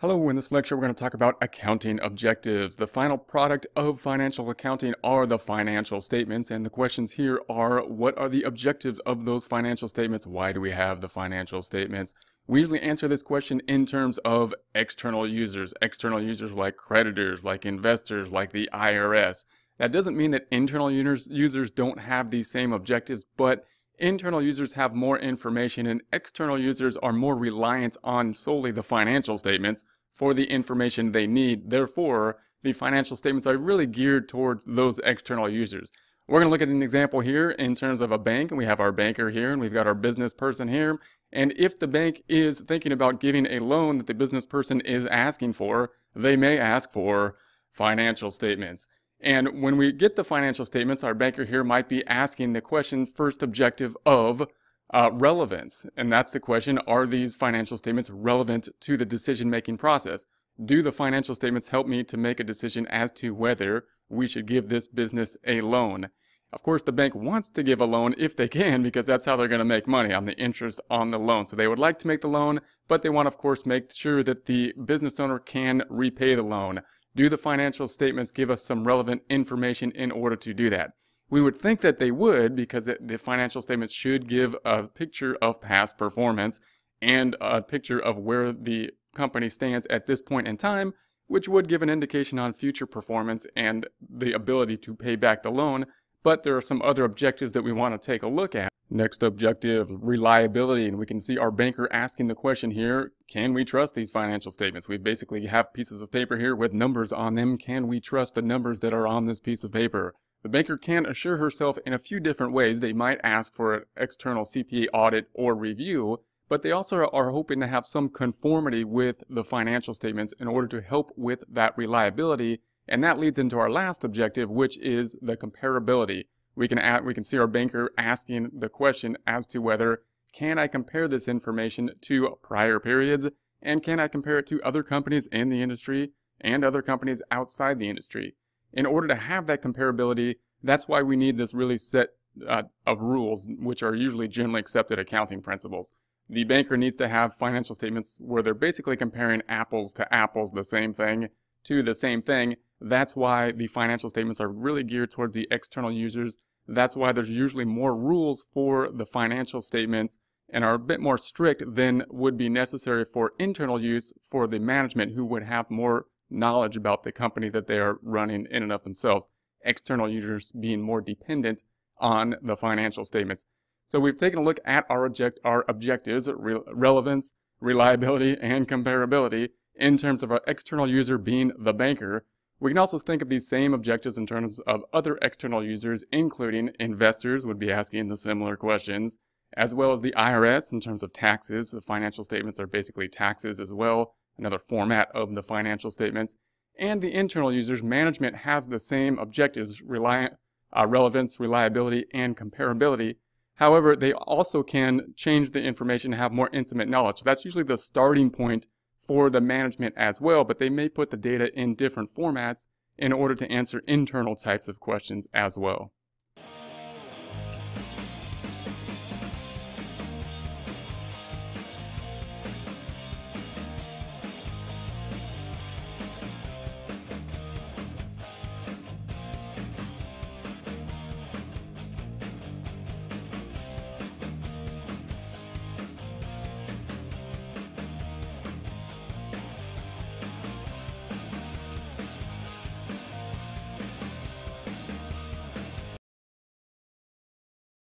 Hello, in this lecture we're going to talk about accounting objectives. The final product of financial accounting are the financial statements, and the questions here are, what are the objectives of those financial statements? Why do we have the financial statements? We usually answer this question in terms of external users, external users like creditors, like investors, like the IRS. That doesn't mean that internal users, don't have these same objectives, but internal users have more information and external users are more reliant on solely the financial statements for the information they need. Therefore, the financial statements are really geared towards those external users. We're going to look at an example here in terms of a bank, and we have our banker here, and we've got our business person here. And if the bank is thinking about giving a loan that the business person is asking for, they may ask for financial statements. And when we get the financial statements, our banker here might be asking the question first objective of uh, relevance. And that's the question, are these financial statements relevant to the decision-making process? Do the financial statements help me to make a decision as to whether we should give this business a loan? Of course, the bank wants to give a loan if they can because that's how they're going to make money on the interest on the loan. So they would like to make the loan, but they want, of course, make sure that the business owner can repay the loan. Do the financial statements give us some relevant information in order to do that? We would think that they would because the financial statements should give a picture of past performance and a picture of where the company stands at this point in time, which would give an indication on future performance and the ability to pay back the loan. But there are some other objectives that we want to take a look at. Next objective, reliability. And we can see our banker asking the question here, can we trust these financial statements? We basically have pieces of paper here with numbers on them. Can we trust the numbers that are on this piece of paper? The banker can assure herself in a few different ways. They might ask for an external CPA audit or review, but they also are hoping to have some conformity with the financial statements in order to help with that reliability. And that leads into our last objective, which is the comparability we can, add, we can see our banker asking the question as to whether can I compare this information to prior periods and can I compare it to other companies in the industry and other companies outside the industry. In order to have that comparability, that's why we need this really set uh, of rules, which are usually generally accepted accounting principles. The banker needs to have financial statements where they're basically comparing apples to apples, the same thing, to the same thing. That's why the financial statements are really geared towards the external users that's why there's usually more rules for the financial statements and are a bit more strict than would be necessary for internal use for the management who would have more knowledge about the company that they are running in and of themselves. External users being more dependent on the financial statements. So we've taken a look at our, object, our objectives, re relevance, reliability, and comparability in terms of our external user being the banker. We can also think of these same objectives in terms of other external users, including investors would be asking the similar questions, as well as the IRS in terms of taxes. The financial statements are basically taxes as well, another format of the financial statements. And the internal users, management has the same objectives, uh, relevance, reliability, and comparability. However, they also can change the information have more intimate knowledge. That's usually the starting point for the management as well, but they may put the data in different formats in order to answer internal types of questions as well.